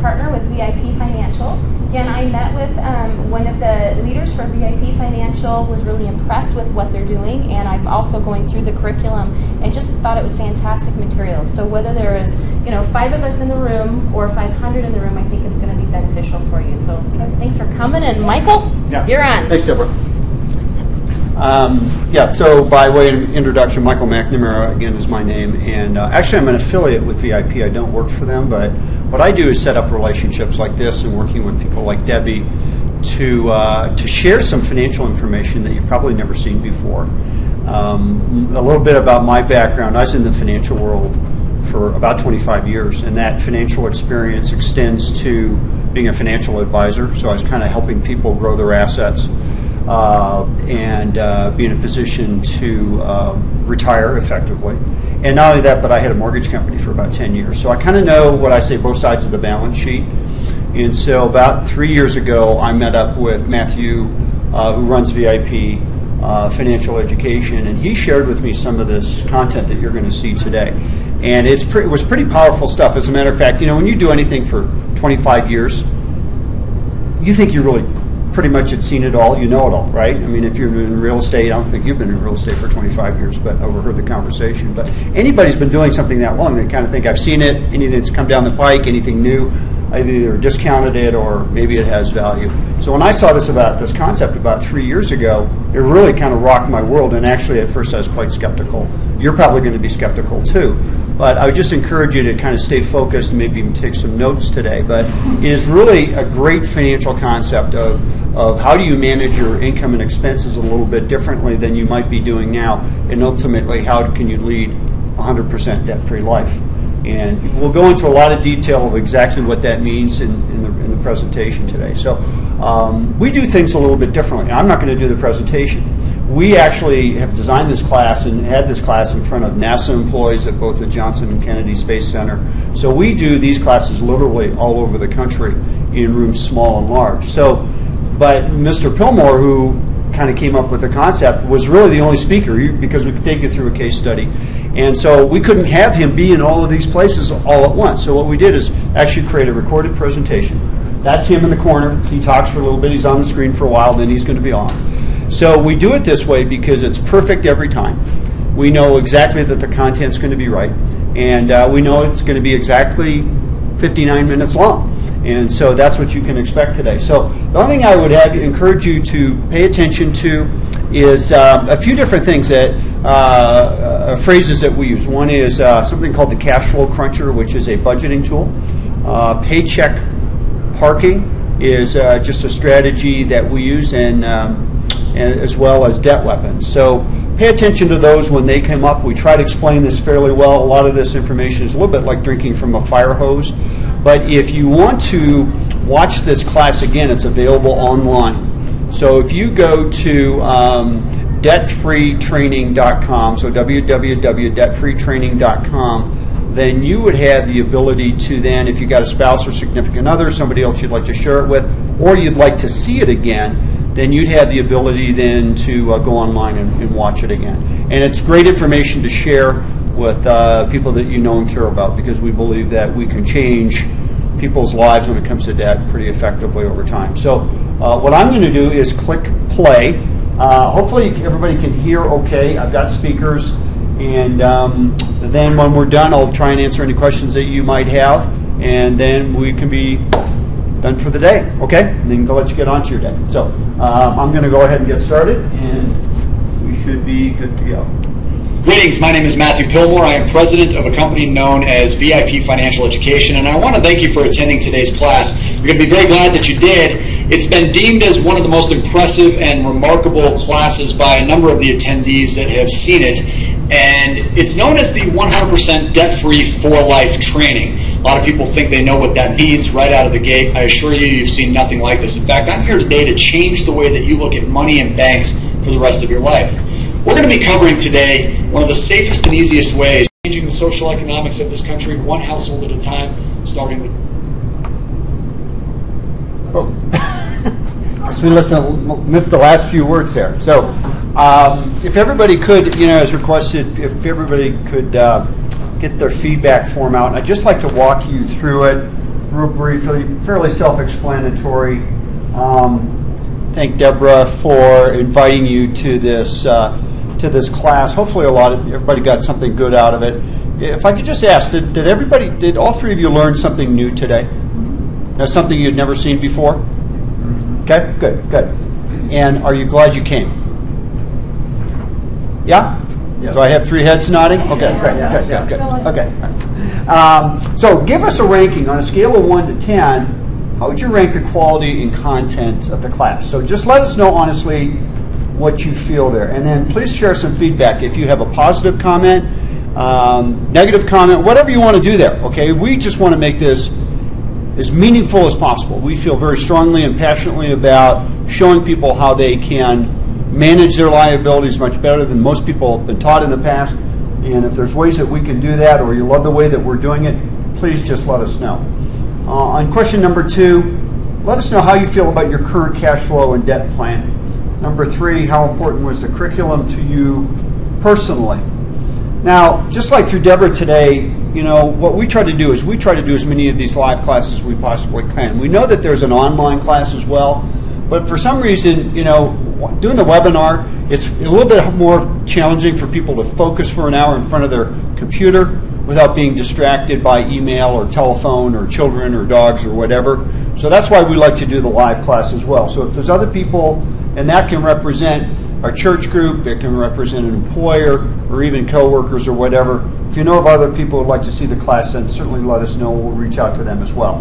partner with VIP Financial. And I met with um, one of the leaders for VIP Financial, was really impressed with what they're doing, and I'm also going through the curriculum and just thought it was fantastic material. So whether there is, you know, five of us in the room or 500 in the room, I think it's going to be beneficial for you. So thanks for coming, and Michael, Yeah. you're on. Thanks, Deborah. Um, yeah, so by way of introduction, Michael McNamara, again, is my name. And uh, actually, I'm an affiliate with VIP. I don't work for them, but what I do is set up relationships like this and working with people like Debbie to, uh, to share some financial information that you've probably never seen before. Um, a little bit about my background I was in the financial world for about 25 years, and that financial experience extends to being a financial advisor. So I was kind of helping people grow their assets and uh, be in a position to uh, retire effectively. And not only that, but I had a mortgage company for about 10 years. So I kind of know what I say both sides of the balance sheet. And so about three years ago, I met up with Matthew, uh, who runs VIP uh, Financial Education, and he shared with me some of this content that you're going to see today. And it's pre- it was pretty powerful stuff. As a matter of fact, you know, when you do anything for 25 years, you think you're really pretty much had seen it all, you know it all, right? I mean, if you're in real estate, I don't think you've been in real estate for 25 years, but overheard the conversation. But anybody's been doing something that long, they kind of think, I've seen it, anything that's come down the pike, anything new, I've either discounted it or maybe it has value. So when I saw this about this concept about three years ago, it really kind of rocked my world. And actually, at first, I was quite skeptical. You're probably going to be skeptical too. But I would just encourage you to kind of stay focused and maybe even take some notes today. But it is really a great financial concept of, of how do you manage your income and expenses a little bit differently than you might be doing now, and ultimately, how can you lead 100% debt free life? And we'll go into a lot of detail of exactly what that means in, in, the, in the presentation today. So um, we do things a little bit differently. I'm not going to do the presentation. We actually have designed this class and had this class in front of NASA employees at both the Johnson and Kennedy Space Center. So we do these classes literally all over the country in rooms small and large. So, but Mr. Pillmore, who kind of came up with the concept, was really the only speaker because we could take you through a case study. And so we couldn't have him be in all of these places all at once. So what we did is actually create a recorded presentation. That's him in the corner. He talks for a little bit. He's on the screen for a while. Then he's going to be off. So we do it this way because it's perfect every time. We know exactly that the content's going to be right, and uh, we know it's going to be exactly 59 minutes long. And so that's what you can expect today. So the only thing I would have encourage you to pay attention to is uh, a few different things that uh, uh, phrases that we use. One is uh, something called the cash flow cruncher, which is a budgeting tool. Uh, paycheck parking is uh, just a strategy that we use, and, um, and as well as debt weapons. So pay attention to those when they come up. We try to explain this fairly well. A lot of this information is a little bit like drinking from a fire hose. But if you want to watch this class again, it's available online. So if you go to um, debtfreetraining.com, so www.debtfreetraining.com, then you would have the ability to then, if you got a spouse or significant other, somebody else you'd like to share it with, or you'd like to see it again, then you'd have the ability then to uh, go online and, and, watch it again. And it's great information to share with uh, people that you know and care about because we believe that we can change people's lives when it comes to debt pretty effectively over time. So uh, what I'm going to do is click play. Uh, hopefully everybody can hear okay. I've got speakers. And um, then when we're done, I'll try and answer any questions that you might have. And then we can be done for the day, okay? And then I'll let you get on to your day. So um, I'm going to go ahead and get started, and we should be good to go. Greetings, my name is Matthew Pillmore. I am president of a company known as VIP Financial Education, and I want to thank you for attending today's class. You're going to be very glad that you did. It's been deemed as one of the most impressive and remarkable classes by a number of the attendees that have seen it, and it's known as the 100% debt-free for life training. A lot of people think they know what that means right out of the gate. I assure you, you've seen nothing like this. In fact, I'm here today to change the way that you look at money and banks for the rest of your life. We're going to be covering today one of the safest and easiest ways changing the social economics of this country one household at a time, starting with. Oh. we listen, missed the last few words there. So, um, if everybody could, you know, as requested, if everybody could uh, get their feedback form out, I'd just like to walk you through it real briefly, fairly self-explanatory. Um, thank Deborah for inviting you to this uh, to this class. Hopefully, a lot of everybody got something good out of it. If I could just ask, did, did everybody, did all three of you learn something new today? Now, something you'd never seen before? Okay, good, good. And are you glad you came? Yeah? Do I have three heads nodding? Okay, Yes. good, good, good, Yes. good. Okay. Um, so give us a ranking on a scale of 1 to 10. How would you rank the quality and content of the class? So just let us know honestly what you feel there. And then please share some feedback. If you have a positive comment, um, negative comment, whatever you want to do there, okay? We just want to make this as meaningful as possible. We feel very strongly and passionately about showing people how they can manage their liabilities much better than most people have been taught in the past. And if there's ways that we can do that, or you love the way that we're doing it, please just let us know. Uh, on question number two, let us know how you feel about your current cash flow and debt plan. Number three, how important was the curriculum to you personally? Now, just like through Deborah today, you know, what we try to do is we try to do as many of these live classes as we possibly can. We know that there's an online class as well, but for some reason, you know, doing the webinar, it's a little bit more challenging for people to focus for an hour in front of their computer without being distracted by email or telephone or children or dogs or whatever. So that's why we like to do the live class as well. So if there's other people, and that can represent our church group, it can represent an employer, or even coworkers or whatever. If you know of other people who'd like to see the class, then certainly let us know. We'll reach out to them as well.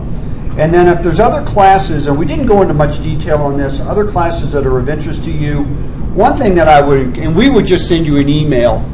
And then if there's other classes, and we didn't go into much detail on this, other classes that are of interest to you, one thing that I would, and we would just send you an email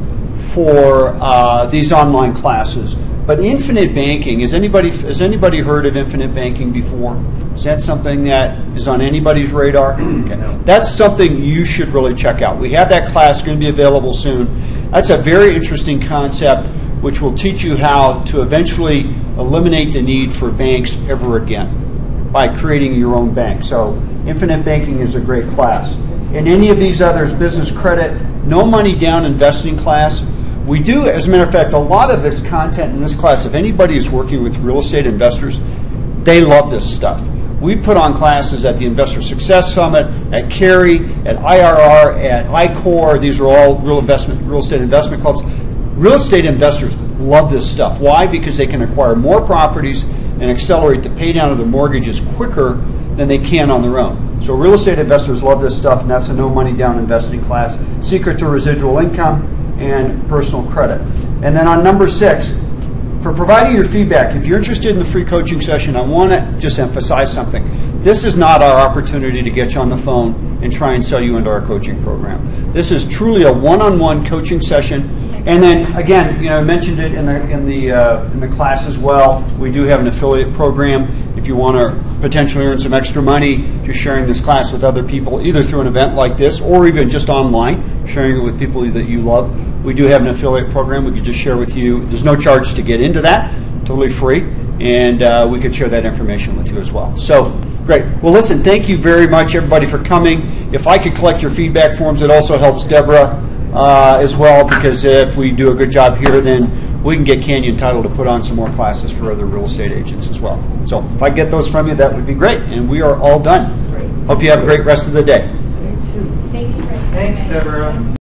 for uh, these online classes. But infinite banking, has anybody has anybody heard of infinite banking before? Is that something that is on anybody's radar? Okay. That's something you should really check out. We have that class going to be available soon. That's a very interesting concept which will teach you how to eventually eliminate the need for banks ever again by creating your own bank. So, infinite banking is a great class. In any of these others, business credit, no money down investing class, we do, as a matter of fact, a lot of this content in this class, if anybody is working with real estate investors, they love this stuff. We put on classes at the Investor Success Summit, at CARI, at IRR, at ICOR. These are all real investment, real estate investment clubs. Real estate investors love this stuff. Why? Because they can acquire more properties and accelerate the pay down of their mortgages quicker than they can on their own. So real estate investors love this stuff, and that's a no money down investing class. Secret to residual income and personal credit. And then on number six, for providing your feedback, if you're interested in the free coaching session, I want to just emphasize something. This is not our opportunity to get you on the phone and try and sell you into our coaching program. This is truly a one-on-one coaching session. And then again, you know, I mentioned it in the in the uh, in the class as well. We do have an affiliate program. If you want to potentially earn some extra money, just sharing this class with other people, either through an event like this or even just online, sharing it with people that you love. We do have an affiliate program. We could just share with you. There's no charge to get into that. Totally free, and uh, we could share that information with you as well. So. Great. Well, listen, thank you very much, everybody, for coming. If I could collect your feedback forms, it also helps Deborah uh, as well, because if we do a good job here, then we can get Canyon Title to put on some more classes for other real estate agents as well. So if I get those from you, that would be great. And we are all done. Hope you have a great rest of the day. Thank you. Thanks, Deborah.